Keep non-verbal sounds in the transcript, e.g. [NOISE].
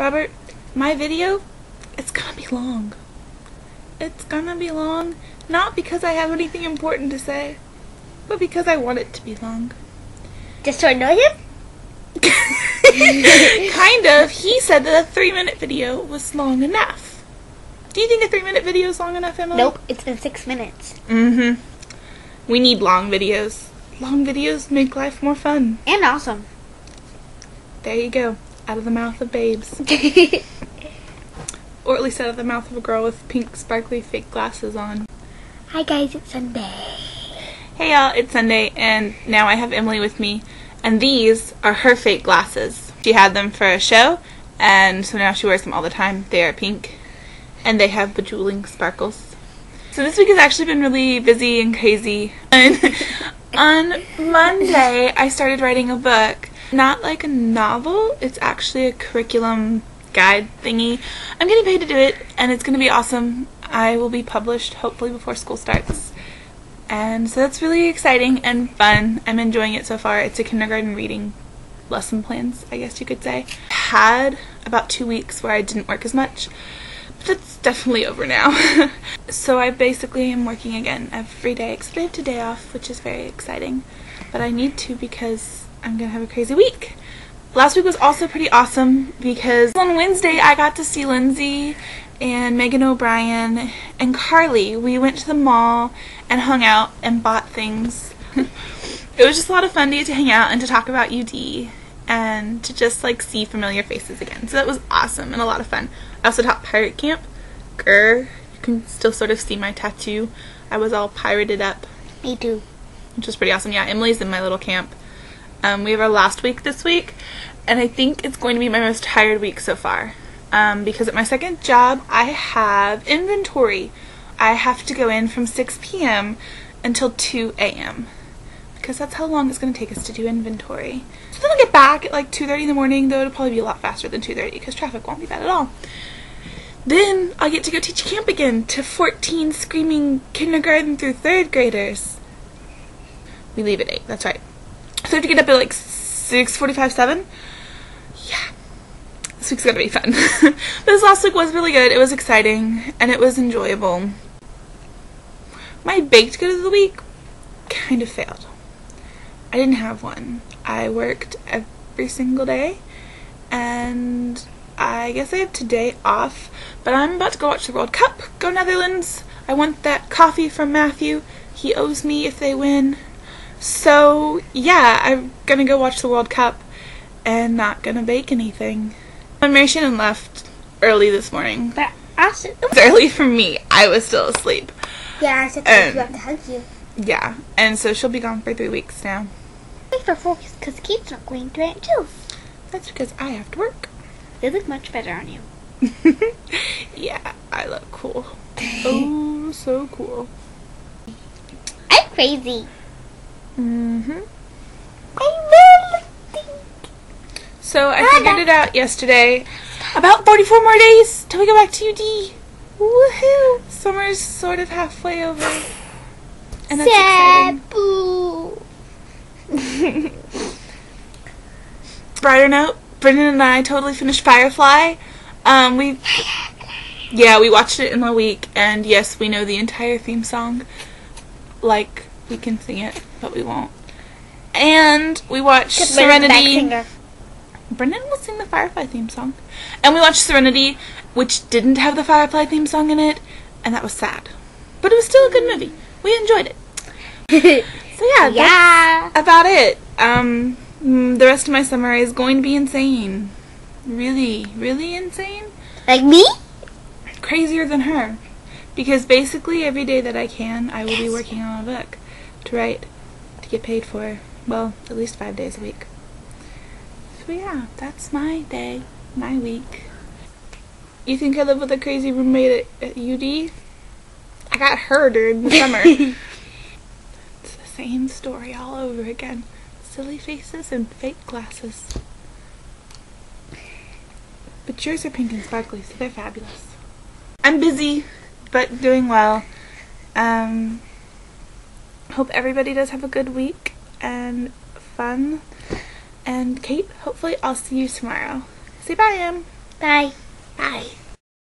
Robert, my video, it's gonna be long. It's gonna be long, not because I have anything important to say, but because I want it to be long. Just to annoy him? [LAUGHS] kind of. He said that a three minute video was long enough. Do you think a three minute video is long enough, Emma? Nope, it's been six minutes. Mm hmm. We need long videos. Long videos make life more fun. And awesome. There you go. Out of the mouth of babes. [LAUGHS] or at least out of the mouth of a girl with pink, sparkly, fake glasses on. Hi guys, it's Sunday. Hey y'all, it's Sunday, and now I have Emily with me, and these are her fake glasses. She had them for a show, and so now she wears them all the time. They are pink, and they have bejeweling sparkles. So this week has actually been really busy and crazy. And [LAUGHS] on Monday, I started writing a book. Not like a novel, it's actually a curriculum guide thingy. I'm getting paid to do it, and it's going to be awesome. I will be published hopefully before school starts. And so that's really exciting and fun. I'm enjoying it so far. It's a kindergarten reading lesson plans, I guess you could say. I had about two weeks where I didn't work as much, but that's definitely over now. [LAUGHS] so I basically am working again every day, except I have today off, which is very exciting. But I need to because I'm gonna have a crazy week. Last week was also pretty awesome because on Wednesday I got to see Lindsay and Megan O'Brien and Carly. We went to the mall and hung out and bought things. [LAUGHS] it was just a lot of fun to get to hang out and to talk about UD and to just like see familiar faces again. So that was awesome and a lot of fun. I also taught pirate camp. Grr. You can still sort of see my tattoo. I was all pirated up. Me too. Which was pretty awesome. Yeah, Emily's in my little camp. Um, we have our last week this week, and I think it's going to be my most tired week so far. Um, because at my second job, I have inventory. I have to go in from 6 p.m. until 2 a.m. Because that's how long it's going to take us to do inventory. So then I'll get back at like 2.30 in the morning, though it'll probably be a lot faster than 2.30 because traffic won't be bad at all. Then I'll get to go teach camp again to 14 screaming kindergarten through third graders. We leave at 8, that's right. So I have to get up at like 6.45, 7. Yeah. This week's gonna be fun. [LAUGHS] this last week was really good. It was exciting and it was enjoyable. My baked good of the week kind of failed. I didn't have one. I worked every single day and I guess I have today off, but I'm about to go watch the World Cup. Go Netherlands. I want that coffee from Matthew. He owes me if they win. So, yeah, I'm gonna go watch the World Cup and not gonna bake anything. And Mary Shannon left early this morning. But also, It's early for me. I was still asleep. yeah, I said Um, you have to hug you. Yeah, and so she'll be gone for three weeks now. For focus, because Kate's not going to Aunt Jill's. That's because I have to work. They look much better on you. [LAUGHS] yeah, I look cool. [LAUGHS] Oh, so cool. I'm crazy. Mm-hmm. I really think. So I figured it out yesterday. About 44 more days till we go back to UD. Woohoo! Summer's sort of halfway over. And that's exciting. Boo. [LAUGHS] Brighter note, Brendan and I totally finished Firefly. Um, we, yeah, we watched it in a week, and yes, we know the entire theme song. Like, we can sing it, but we won't. And we watched Serenity. Brendan will sing the Firefly theme song. And we watched Serenity, which didn't have the Firefly theme song in it, and that was sad. But it was still a good movie. We enjoyed it. [LAUGHS] So yeah, yeah. that's about it. Um, mm, the rest of my summer is going to be insane. Really, really insane. Like me? Crazier than her. Because basically every day that I can, I will be working on a book to write, get paid for, well, at least five days a week. So yeah, that's my day, my week. You think I live with a crazy roommate at, at UD? I got her during the summer. [LAUGHS] it's the same story all over again. Silly faces and fake glasses. But yours are pink and sparkly, so they're fabulous. I'm busy, but doing well. Um, hope everybody does have a good week and fun. And Kate, hopefully I'll see you tomorrow. Say bye, Em. Bye. Bye.